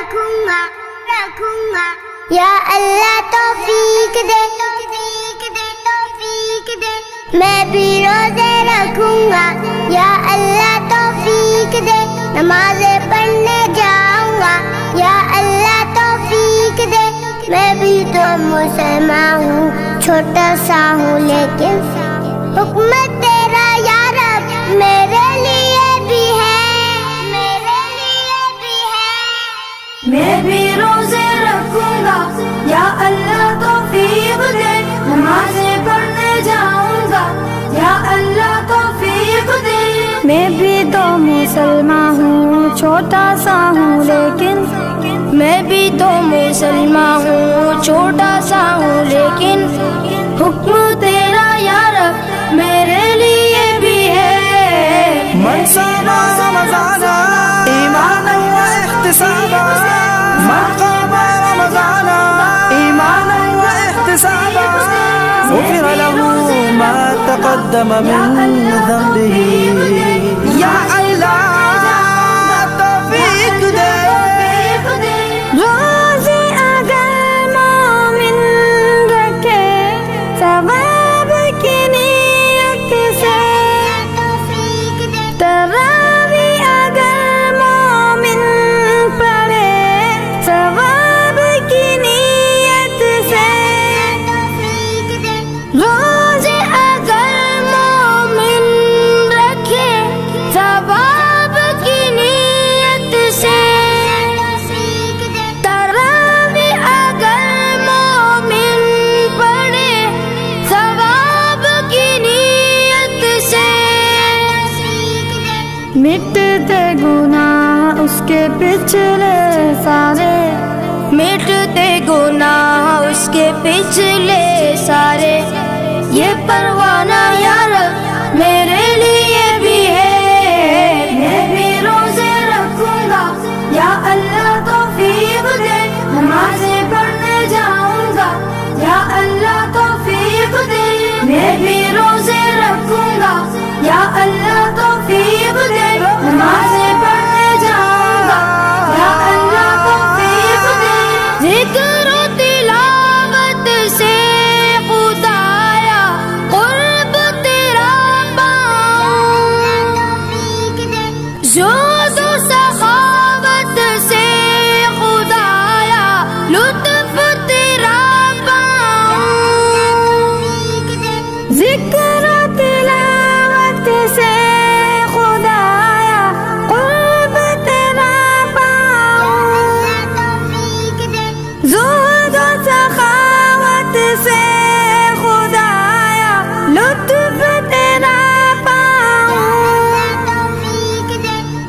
رکھوں گا رکھوں گا۔ یا اللہ توفیق دے توفیق دے توفیق دے۔ میں بھی روزے رکھوں گا۔ یا اللہ توفیق دے نمازیں پڑھنے جاؤں گا۔ یا اللہ توفیق دے، میں بھی تو مسلمان ہوں، چھوٹا سا ہوں، لیکن حکمت تیرا یا رب میرے نمازیں پڑھنے جاؤں گا۔ یا اللہ توفیق دے۔ میں بھی تو مسلمان ہوں، چھوٹا سا ہوں، لیکن میں بھی تو مسلمان ہوں، چھوٹا سا تقدم من ذنبه. پچھلے سارے مٹتے گناہ اس کے پچھلے۔ زود و سخاوت سے خدایا لطف تیرا پاؤں۔ ذکر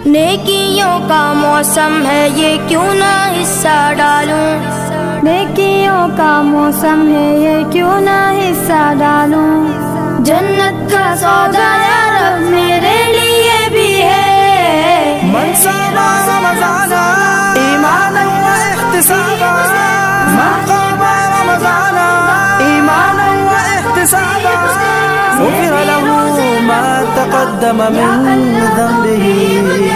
نیکیوں کا موسم ہے یہ کیوں نہ حصہ ڈالوں نیکیوں کا موسم ہے یہ کیوں نہ حصہ ڈالوں جنت کا سودا یا رب میرے لیے بھی ہے من صام رمضان ایمانا واحتسابا من قام رمضان ایمانا واحتسابا غفر له ما تقدم من ذنبه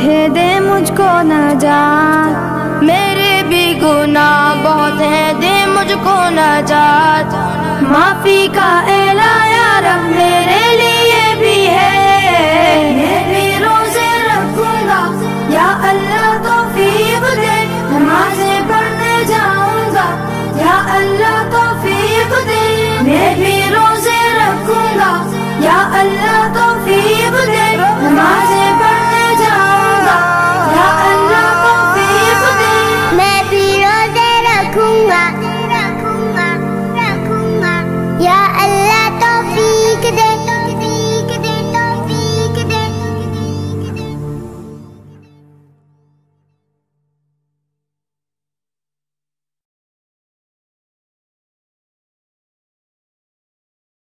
تھے دے مجھ کو نجات میرے بھی گناہ بہت ہے دے مجھ کو نجات معافی کا اعلیٰ رب میرے لیے بھی ہے۔ میں بھی روزے رکھوں گا، یا اللہ توفیق دے۔ نمازیں پڑھنے جاؤں گا، یا اللہ توفیق دے۔ میں بھی روزے رکھوں گا، یا اللہ تو